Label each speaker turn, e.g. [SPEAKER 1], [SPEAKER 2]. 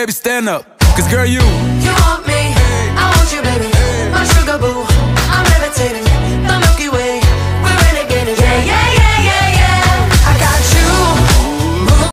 [SPEAKER 1] Baby, stand up. Cause girl, you.